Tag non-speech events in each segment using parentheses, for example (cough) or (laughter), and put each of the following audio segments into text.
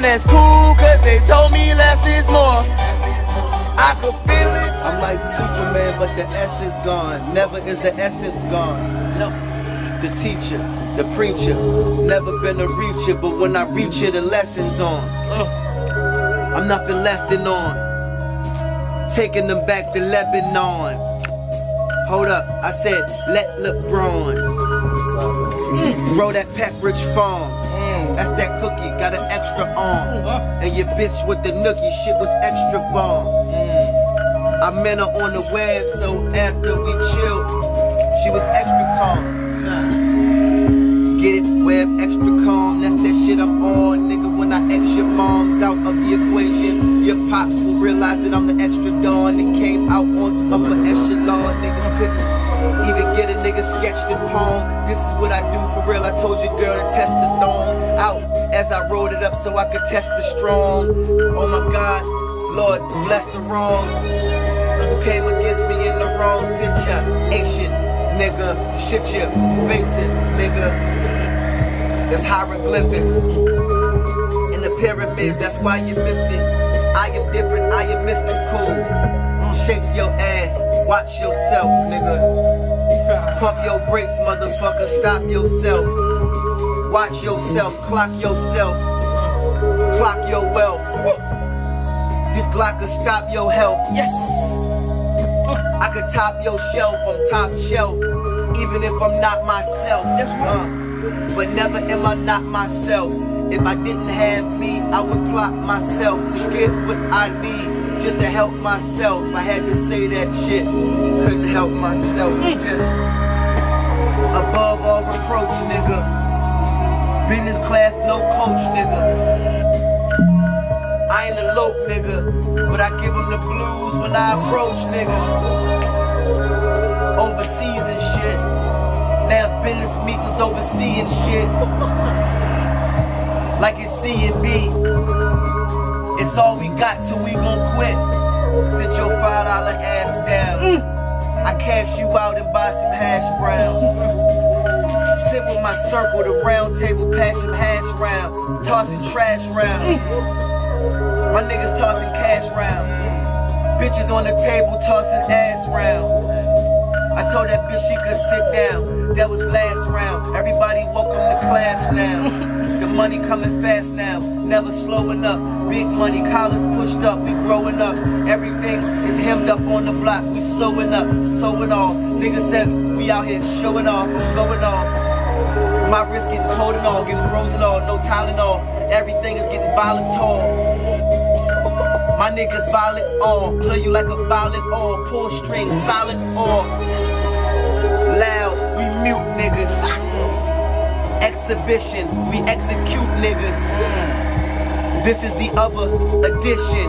Man, that's cool, cause they told me less is more. I could feel it. I'm like Superman, but the S is gone. Never is the essence gone. No. The teacher, the preacher, never been a reacher, but when I reach it, the lesson's on. I'm nothing less than on. Taking them back to Lebanon. Hold up, I said, let LeBron. Hmm. Grow that Pepperidge Farm. That's that cookie, got an extra arm. And your bitch with the nookie shit was extra bomb. I met her on the web, so after we chilled, she was extra calm. Get it, web extra calm, that's that shit I'm on, nigga. When I X your moms out of the equation, your pops will realize that I'm the extra dawn that came out on some upper echelon. Niggas couldn't even get a nigga sketched in palm. This is what I do for real. I told your girl to test the thong out as I rolled it up so I could test the strong. Oh my God, Lord, bless the wrong. Who came against me in the wrong situation, nigga? Shit ya, face it, nigga. It's hieroglyphics in the pyramids. That's why you missed it. I am different. I am mystical. Shake your ass. Watch yourself, nigga. Pump your brakes, motherfucker. Stop yourself. Watch yourself. Clock yourself. Clock your wealth. This Glock could stop your health. Yes. I could top your shelf, I'm top shelf, even if I'm not myself. Uh, but never am I not myself. If I didn't have me, I would plot myself to get what I need just to help myself. I had to say that shit, couldn't help myself. Just above all reproach, nigga. Business class, no coach, nigga. I ain't a lope, nigga, but I give them the blues when I approach niggas. Overseas and shit. Now it's business meetings overseas and shit. Like it's C and B. It's all we got till we gon' quit. Sit your five dollar ass down. I cash you out and buy some hash browns. Sit with my circle, the round table, pass some hash round, tossing trash round. My niggas tossing cash round. Bitches on the table tossing ass round. I told that bitch she could sit down. That was last round. Everybody welcome to class now. The money coming fast now, never slowing up. Big money, collars pushed up, we growing up. Everything is hemmed up on the block, we sewing up, sewing off. Niggas said we out here showing off, going off. My wrist getting cold and all, getting frozen all, no Tylenol. Everything is getting volatile. My niggas violent all, play you like a violent all, pull strings, silent all. Loud, we mute niggas. Exhibition, we execute niggas. This is the other edition.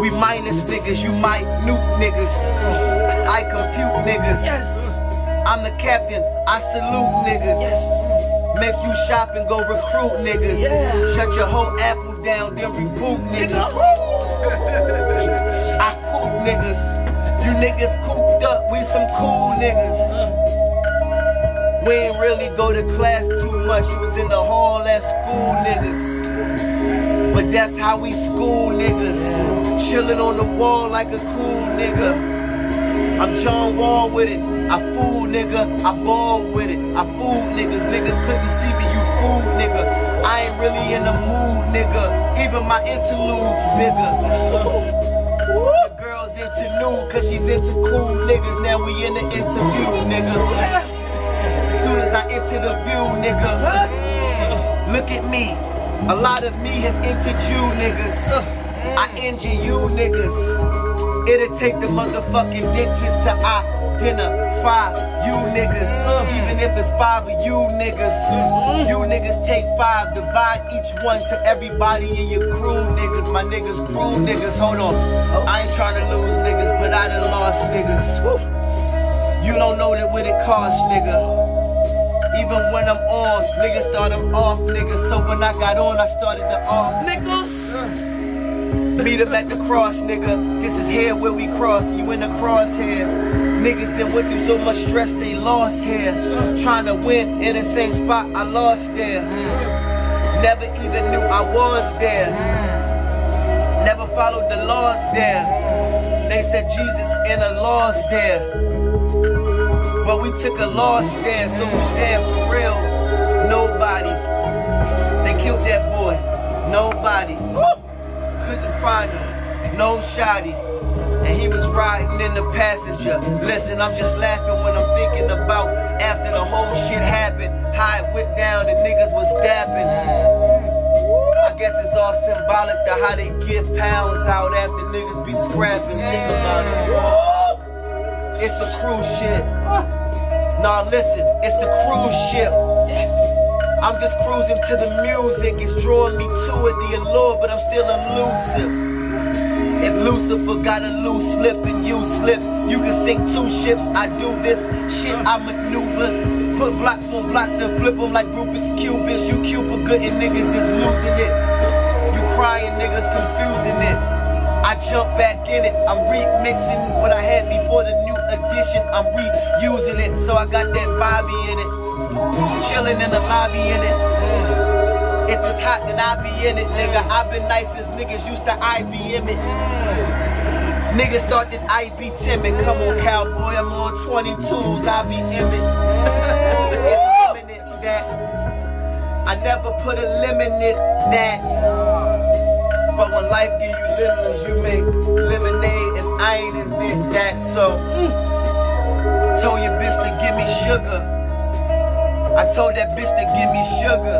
We minus niggas, you might nuke niggas. I compute niggas. I'm the captain, I salute niggas. Make you shop and go recruit niggas. Shut your whole apple down, then reboot niggas. I cool niggas. You niggas cooped up, we some cool niggas. We ain't really go to class too much, it was in the hall at school niggas. But that's how we school niggas. Chillin' on the wall like a cool nigga. I'm John Wall with it. I fool nigga, I ball with it. I fool niggas, niggas couldn't see me, you fool nigga. I ain't really in the mood, nigga. Even my interludes bigger. The girl's into new, cause she's into cool niggas. Now we in the interview, nigga. Soon as I enter the view, nigga. Huh? Look at me. A lot of me has entered you, niggas. I injure you, niggas. It'll take the motherfucking dentist to identify you niggas. Even if it's five of you niggas. You niggas take five, divide each one to everybody in your crew niggas. My niggas, crew niggas. Hold on. I ain't trying to lose niggas, but I done lost niggas. You don't know that what it costs, nigga. Even when I'm on, niggas thought I'm off, niggas. So when I got on, I started to off, niggas. Meet him at the cross, nigga. This is here where we cross. You in the crosshairs. Niggas done went through so much stress they lost here. Trying to win in the same spot I lost there. Never even knew I was there. Never followed the laws there. They said Jesus and the loss there. But we took a loss there, so who's there for real? Nobody. They killed that boy. Nobody. Couldn't find him. No shoddy. And he was riding in the passenger. Listen, I'm just laughing when I'm thinking about after the whole shit happened. How it went down and niggas was dapping. I guess it's all symbolic to how they give pounds out after niggas be scrapping. It's the cruise ship. Nah, listen, it's the cruise ship. Yes. I'm just cruising to the music. It's drawing me to it, the allure, but I'm still elusive. If Lucifer got a loose slip and you slip, you can sink two ships. I do this shit, I maneuver. Put blocks on blocks, then flip them like Rubik's Cube. Bitch, you Cupid good and niggas is losing it. You crying, niggas confusing it. I jump back in it, I'm remixing what I had before the new edition. I'm reusing it, so I got that Bobby in it. Chilling in the lobby in it. If it's hot, then I be in it, nigga. I've been nice since niggas used to IBM it. Niggas thought that I be timid. Come on, cowboy, I'm on 22s, I be imminent. it's imminent that I never put a limit in that. But when life give you lemons, you make lemonade, and I ain't invent that. So, told your bitch to give me sugar. I told that bitch to give me sugar.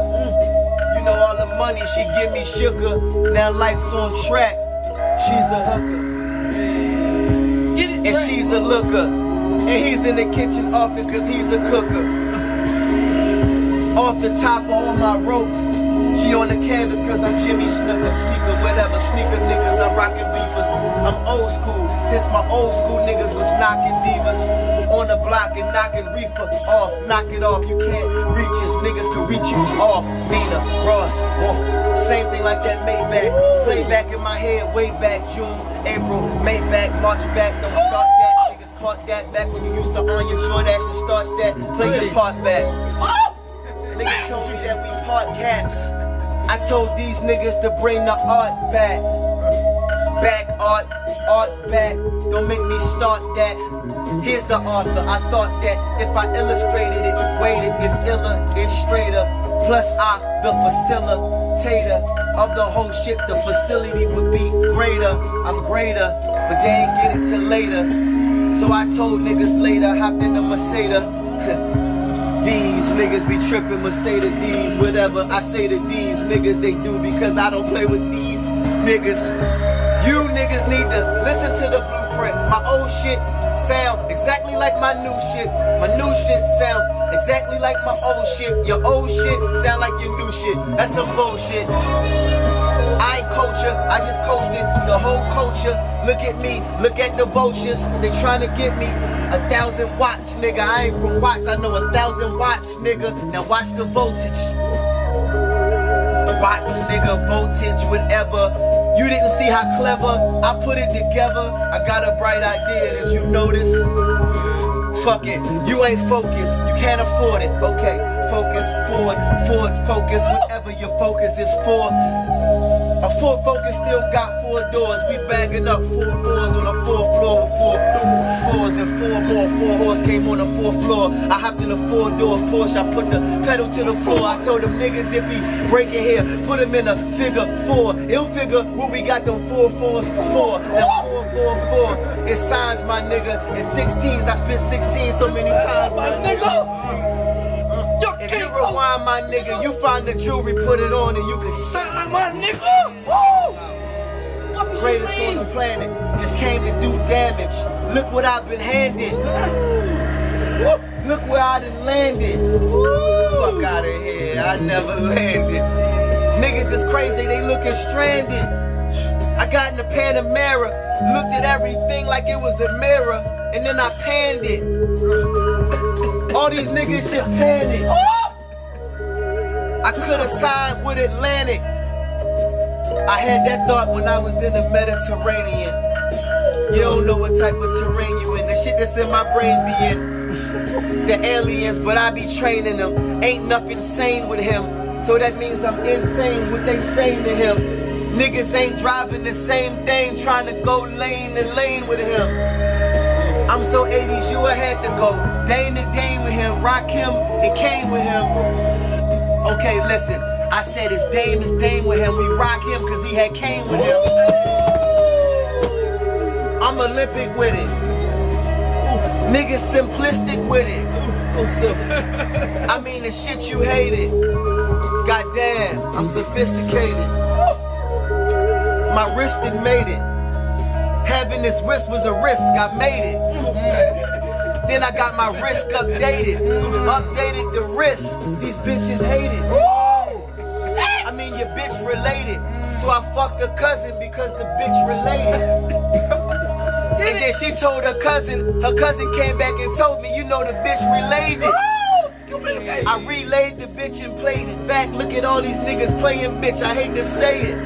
You know all the money she give me sugar. Now life's on track. She's a hooker. And she's a looker. And he's in the kitchen often cause he's a cooker. Off the top of all my ropes. She on the canvas cause I'm Jimmy Snuka, sneaker, whatever, sneaker niggas, I'm rocking beavers. I'm old school, since my old school niggas was knocking divas. On the block and knocking reefer off, knock it off, you can't reach us, niggas can reach you off. Nina, Ross, oh, same thing like that Maybach. Play back in my head, way back, June, April, Maybach, March back, don't start that. Niggas caught that back when you used to on your Jordache and start that. Play your part back. Niggas told me that we part caps. I told these niggas to bring the art back. Back art, art back. Don't make me start that. Here's the author. I thought that if I illustrated it, waited, it's iller, it's straighter. Plus I, the facilitator of the whole shit, the facility would be greater. I'm greater, but they ain't get it till later. So I told niggas later, hopped in the Mercedes. (laughs) These niggas be tripping but say to D's, whatever I say to these niggas, they do because I don't play with these niggas. You niggas need to listen to the blueprint. My old shit sound exactly like my new shit. My new shit sound exactly like my old shit. Your old shit sound like your new shit. That's some bullshit. I ain't culture, I just coached it. The whole culture. Look at me, look at the vultures. They trying to get me a thousand watts, nigga. I ain't from watts, I know a thousand watts, nigga. Now watch the voltage. Watts, nigga, voltage, whatever. You didn't see how clever I put it together. I got a bright idea, did you notice? Fuck it, you ain't focused, you can't afford it. Okay, focus, forward, forward, focus, whatever your focus is for. A Ford Focus still got four doors. We bagging up four doors four more. Four horse came on the fourth floor. I hopped in a four door Porsche. I put the pedal to the floor. I told them niggas if he breaking here, put him in a figure four. He'll figure what we got them four fours for. That four four four. It signs my nigga. In 16s, I spent 16 so many times, my nigga. If you rewind my nigga, you find the jewelry, put it on, and you can shine my nigga. Woo! Greatest on the planet, just came to do damage. Look what I've been handed. Look where I done landed. Fuck out of here, I never landed. Niggas is crazy, they looking stranded. I got in the Panamera, looked at everything like it was a mirror, and then I panned it. All these niggas shit panic. I could have signed with Atlantic. I had that thought when I was in the Mediterranean. You don't know what type of terrain you in. The shit that's in my brain be in. The aliens, but I be training them. Ain't nothing sane with him. So that means I'm insane what they saying to him. Niggas ain't driving the same thing, trying to go lane to lane with him. I'm so 80s, you had to go. Dane to Dane with him, rock him, and came with him. Okay, listen. I said his Dame is Dame with him. We rock him cause he had came with him. I'm Olympic with it. Niggas simplistic with it. I mean the shit you hate hated. Goddamn, I'm sophisticated. My wrist had made it. Having this wrist was a risk, I made it. Then I got my risk updated. Updated the wrist. These bitches hate it I mean your bitch related. So I fucked her cousin because the bitch related. And then she told her cousin, her cousin came back and told me, you know the bitch related. I relayed the bitch and played it back. Look at all these niggas playing bitch. I hate to say it.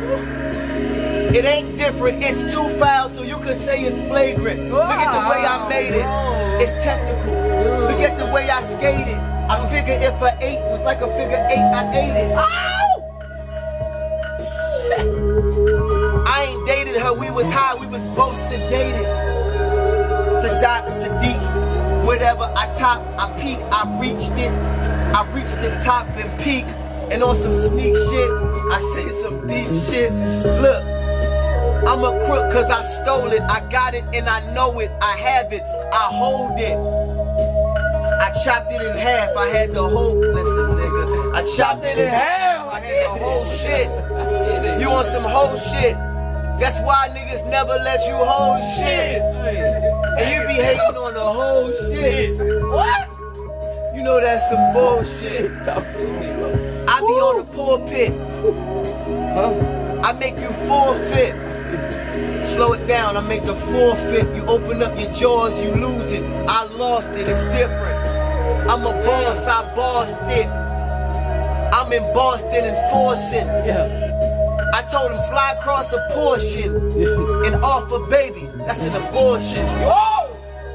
It ain't different, it's two files, so you could say it's flagrant. Look at the way I made it. It's technical. Look at the way I skated. I figure if a eight was like a figure eight, I ate it. I ain't dated her, we was high, we was both sedated. Sadat, Sadiq, whatever I top, I peak, I reached it. I reached the top and peak. And on some sneak shit, I say some deep shit. Look, I'm a crook cause I stole it. I got it and I know it. I have it. I hold it. I chopped it in half. I had the whole, listen nigga. I chopped it in half. I had the whole shit. You on some whole shit. That's why niggas never let you hold shit. And you be hating on the whole shit. What? You know that's some bullshit. I be on the pulpit. Huh? I make you forfeit. Slow it down, I make the forfeit. You open up your jaws, you lose it. I lost it, it's different. I'm a boss, I bossed it. I'm in Boston enforcing. Yeah. I told him slide across a portion and offer baby. That's an abortion.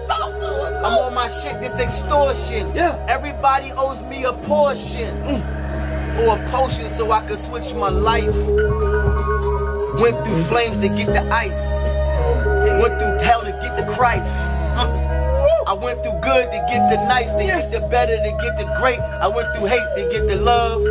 I'm on my shit, this extortion. Yeah. Everybody owes me a portion. Mm. Or a potion so I could switch my life. Went through flames to get the ice. Went through hell to get the Christ. I went through good to get the nice, to get the better, to get the great. I went through hate to get the love.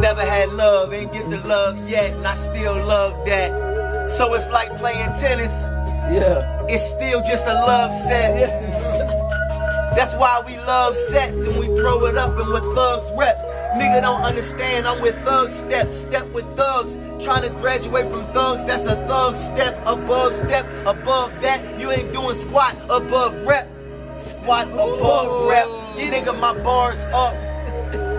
Never had love, ain't get the love yet, and I still love that. So it's like playing tennis. Yeah. It's still just a love set. Yeah. That's why we love sets and we throw it up and we're thugs rep. Nigga don't understand, I'm with thugs step, step with thugs. Trying to graduate from thugs, that's a thug step, above step, above that. You ain't doing squat above rep. Squat above rep. You nigga, my bars up.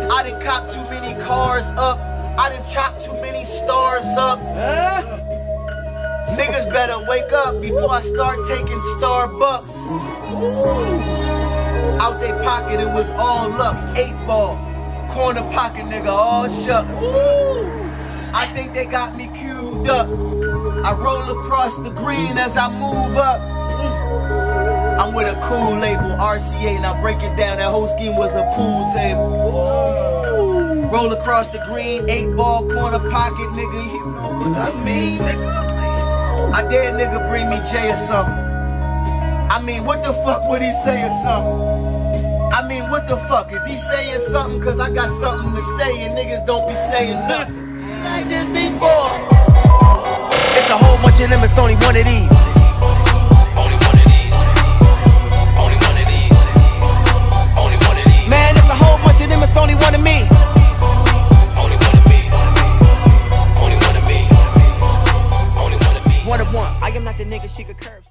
I didn't cop too many cars up. I didn't chop too many stars up. Niggas better wake up before I start taking Starbucks. Out they pocket, it was all up. Eight ball. Corner pocket, nigga, all shucks. I think they got me queued up. I roll across the green as I move up. I'm with a cool label, RCA. and I break it down. That whole scheme was a pool table. Roll across the green, eight ball corner pocket, nigga. You know what I mean, nigga? I dare nigga bring me Jay or something. I mean, what the fuck would he say or something? I mean, what the fuck? Is he saying something? Cause I got something to say and niggas don't be saying nothing. like this big boy. It's a whole bunch of them, it's only one of these. only one of me. One of one, I am not the nigga she could curse.